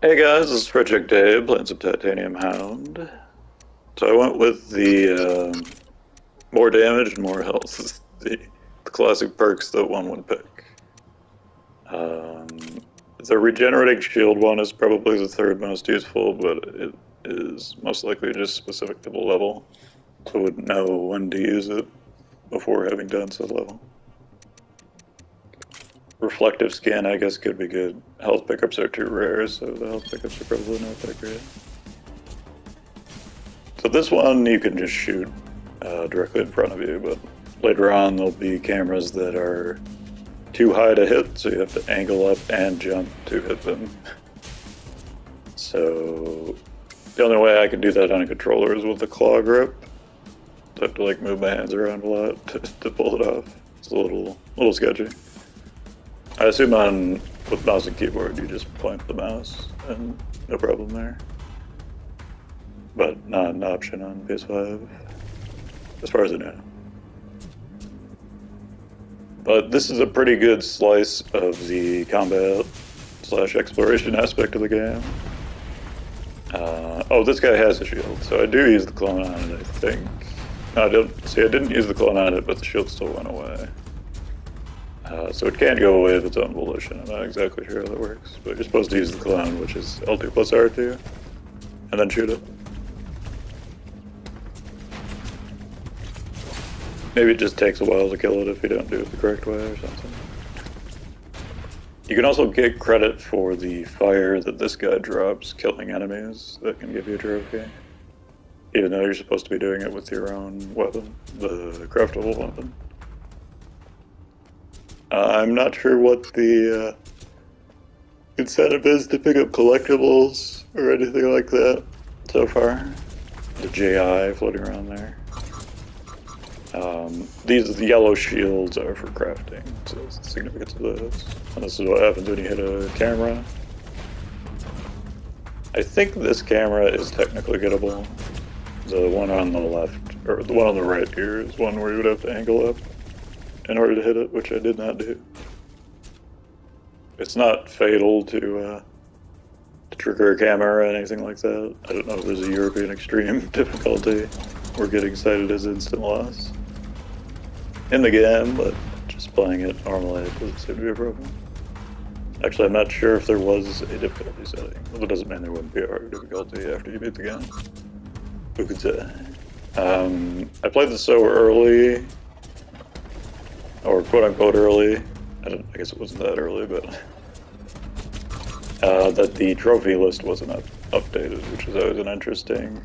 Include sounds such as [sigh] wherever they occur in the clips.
Hey guys, this is Fredchuckdave playing some Titanium Hound. So I went with the um, more damage and more health, [laughs] the, the classic perks that one would pick. Um, the regenerating shield one is probably the third most useful, but it is most likely just specific to the level, so I wouldn't know when to use it before having done said level. Reflective skin, I guess, could be good. Health pickups are too rare, so the health pickups are probably not that great. So this one you can just shoot uh, directly in front of you, but later on there'll be cameras that are too high to hit, so you have to angle up and jump to hit them. So the only way I can do that on a controller is with the claw grip. I have to like move my hands around a lot [laughs] to, to pull it off. It's a little little sketchy. I assume on with mouse and keyboard you just point the mouse and no problem there. But not an option on PS5, as far as I know. But this is a pretty good slice of the combat slash exploration aspect of the game. Uh, oh, this guy has a shield, so I do use the clone on it, I think. No, I don't. See, I didn't use the clone on it, but the shield still went away. Uh, so it can't go away of its own volition. I'm not exactly sure how that works, but you're supposed to use the clone, which is L2 plus R2, and then shoot it. Maybe it just takes a while to kill it if you don't do it the correct way or something. You can also get credit for the fire that this guy drops, killing enemies. That can give you a trophy. Even though you're supposed to be doing it with your own weapon, the craftable weapon. I'm not sure what the uh, incentive is to pick up collectibles or anything like that so far. The JI floating around there. Um, these yellow shields are for crafting, so it's the significance of those. And this is what happens when you hit a camera. I think this camera is technically gettable. The one on the left, or the one on the right here, is one where you would have to angle up in order to hit it, which I did not do. It's not fatal to, uh, to trigger a camera or anything like that. I don't know if there's a European extreme [laughs] difficulty or getting sighted as instant loss in the game, but just playing it normally it doesn't seem to be a problem. Actually, I'm not sure if there was a difficulty setting. Well, doesn't mean there wouldn't be a harder difficulty after you beat the game. Who could say? Um, I played this so early or quote unquote early. I, I, guess it wasn't that early, but uh, that the trophy list wasn't up, updated, which is always an interesting.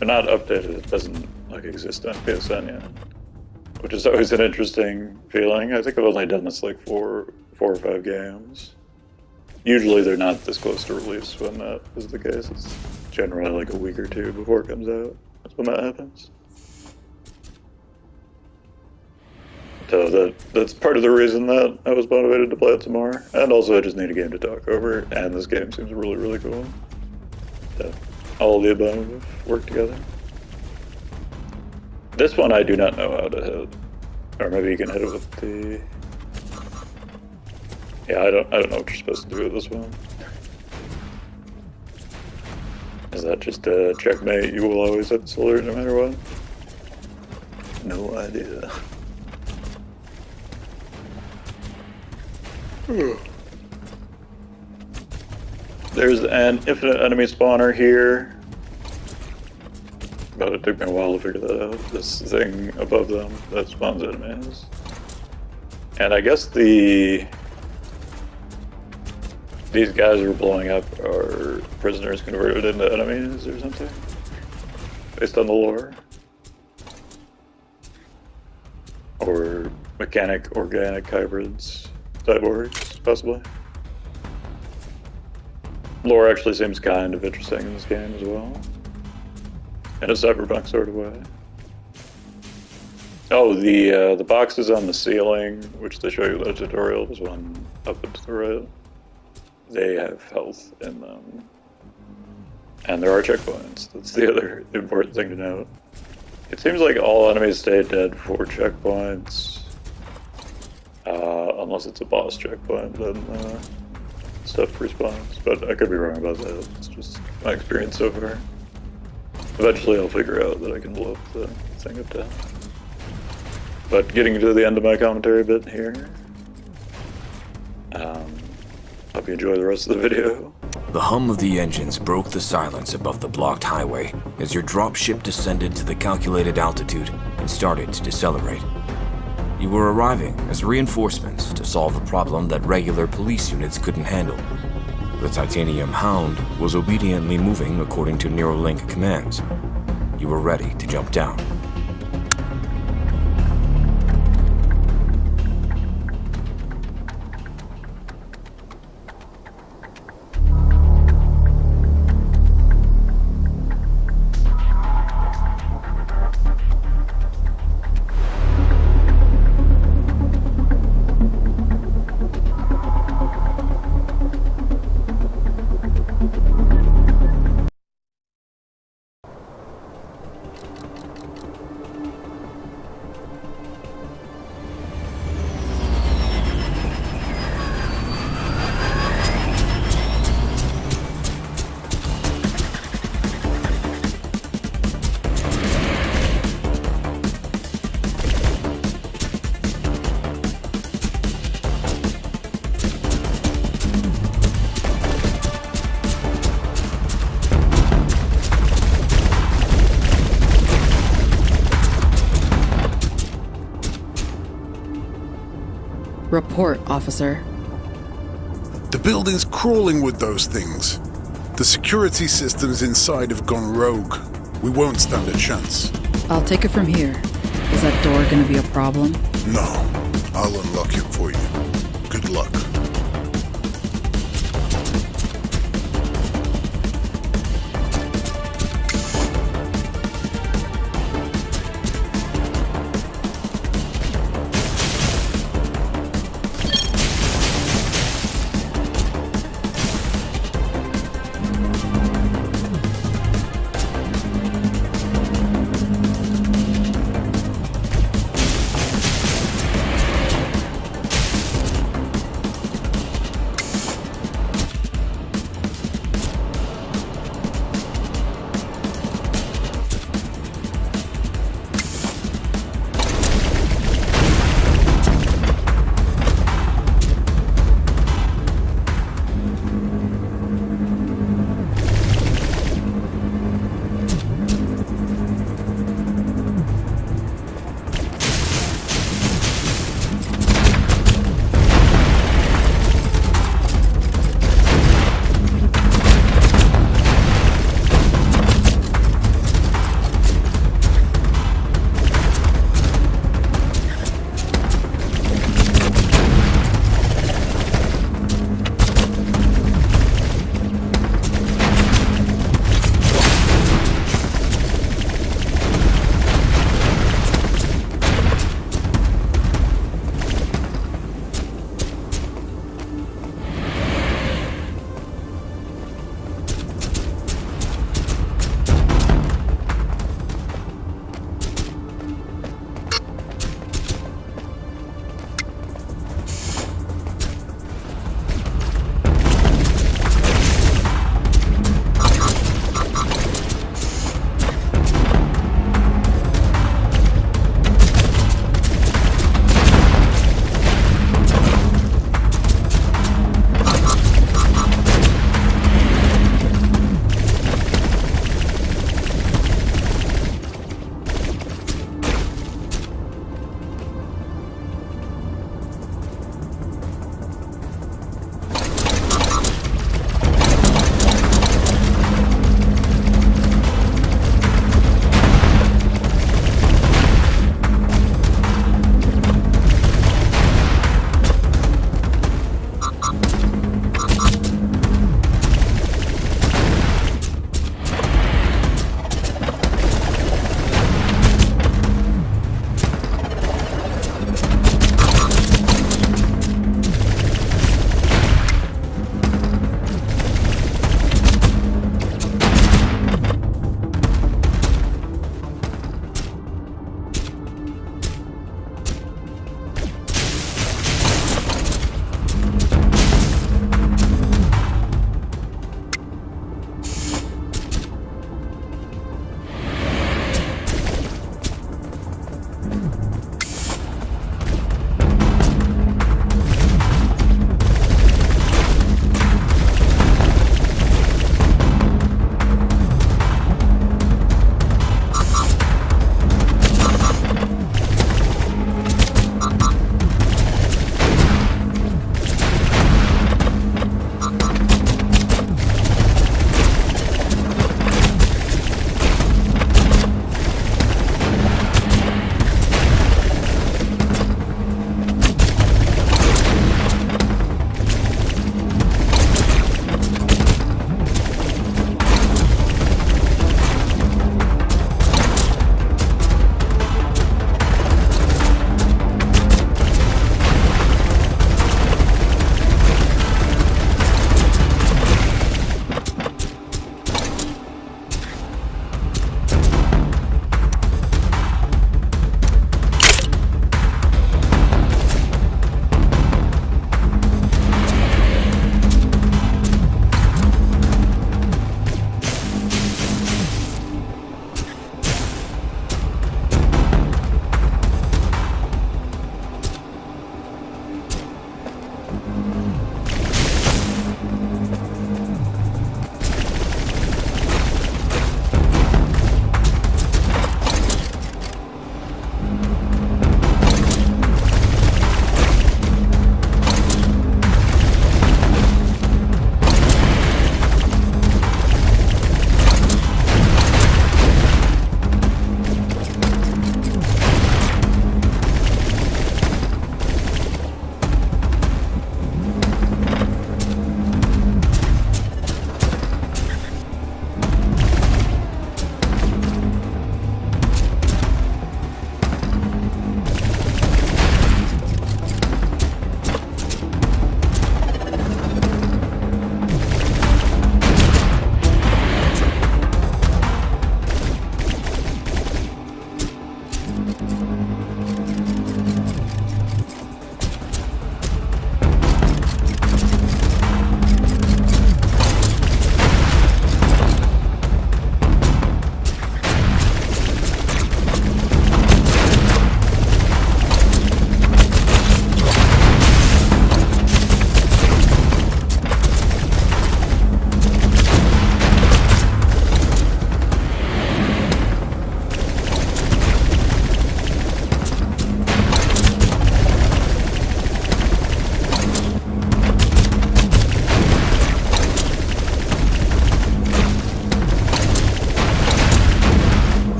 Or not updated; it doesn't like exist on PSN yet, which is always an interesting feeling. I think I've only done this like four, four or five games. Usually, they're not this close to release when that is the case. It's generally like a week or two before it comes out. That's when that happens. So that that's part of the reason that I was motivated to play it some more. And also I just need a game to talk over, and this game seems really, really cool. So all the above work together. This one I do not know how to hit. Or maybe you can hit it with the Yeah, I don't I don't know what you're supposed to do with this one. Is that just a checkmate? You will always hit the salute no matter what? No idea. Hmm. There's an infinite enemy spawner here. But it took me a while to figure that out. This thing above them that spawns enemies. And I guess the... These guys are blowing up are prisoners converted into enemies or something? Based on the lore? Or mechanic organic hybrids cyborgs, possibly. Lore actually seems kind of interesting in this game as well. In a cyberpunk sort of way. Oh, the uh, the boxes on the ceiling, which they show you in the tutorial, there's one up and to the right. They have health in them. And there are checkpoints. That's the [laughs] other important thing to note. It seems like all enemies stay dead for checkpoints. Uh, unless it's a boss checkpoint, then uh, stuff respawns, but I could be wrong about that. It's just my experience so far. Eventually I'll figure out that I can blow up the thing up top. But getting to the end of my commentary bit here, um, hope you enjoy the rest of the video. The hum of the engines broke the silence above the blocked highway as your dropship descended to the calculated altitude and started to decelerate. You were arriving as reinforcements to solve a problem that regular police units couldn't handle. The Titanium Hound was obediently moving according to Neuralink commands. You were ready to jump down. Officer. The building's crawling with those things. The security systems inside have gone rogue. We won't stand a chance. I'll take it from here. Is that door gonna be a problem? No, I'll unlock it for you. Good luck.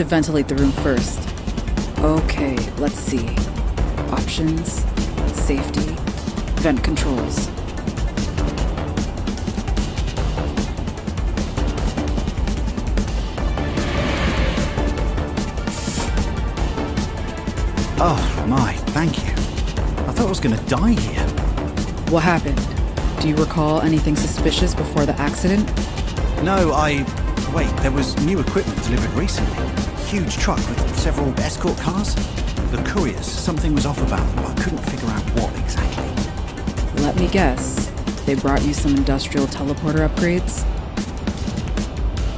To ventilate the room first. Okay, let's see. Options, safety, vent controls. Oh, my, thank you. I thought I was gonna die here. What happened? Do you recall anything suspicious before the accident? No, I. Wait, there was new equipment delivered recently. Huge truck with several escort cars. The couriers, something was off about them, but I couldn't figure out what exactly. Let me guess. They brought you some industrial teleporter upgrades?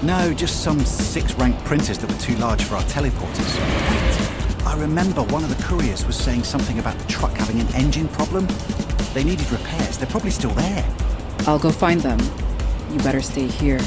No, just some six rank printers that were too large for our teleporters. Wait, I remember one of the couriers was saying something about the truck having an engine problem. They needed repairs. They're probably still there. I'll go find them. You better stay here.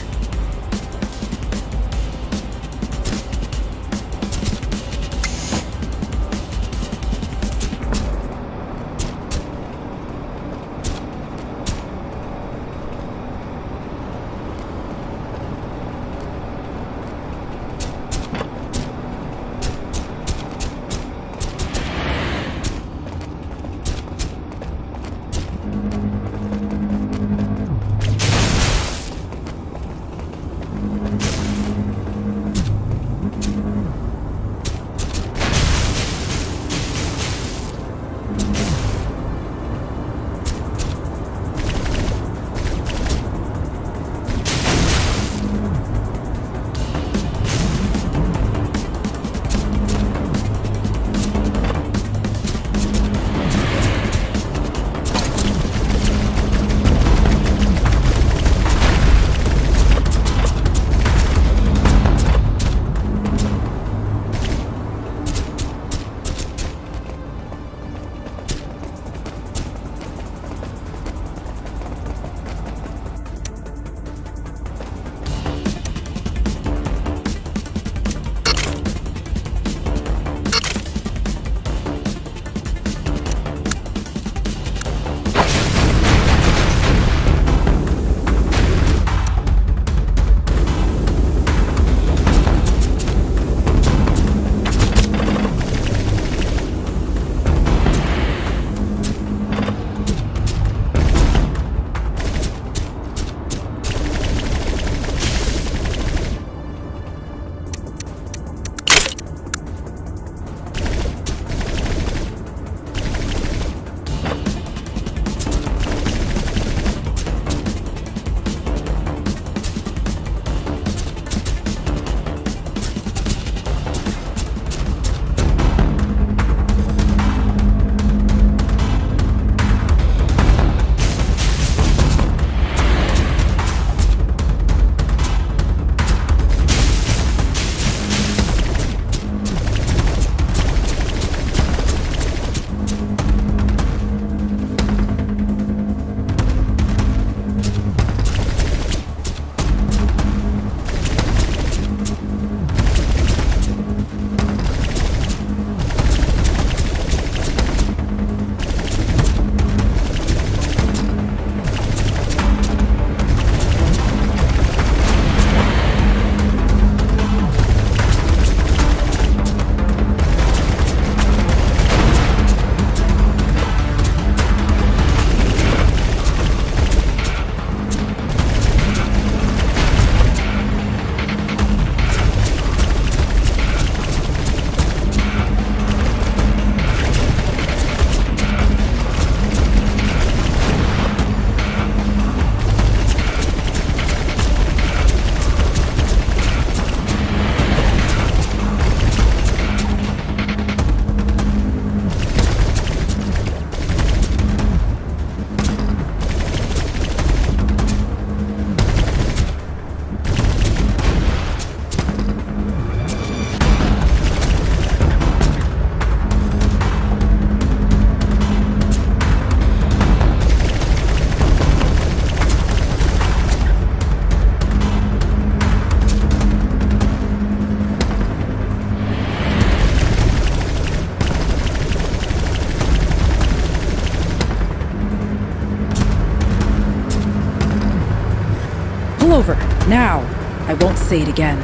Over, now! I won't say it again.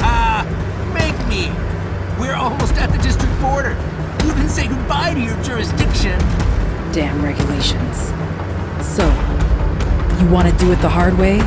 Ah, make me! We're almost at the district border. You can say goodbye to your jurisdiction. Damn regulations. So, you want to do it the hard way?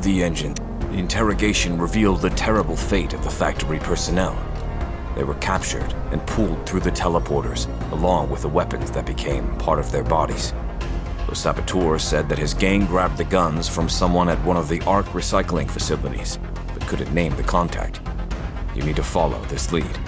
Of the engine, the interrogation revealed the terrible fate of the factory personnel. They were captured and pulled through the teleporters, along with the weapons that became part of their bodies. The saboteur said that his gang grabbed the guns from someone at one of the ARC recycling facilities, but couldn't name the contact. You need to follow this lead.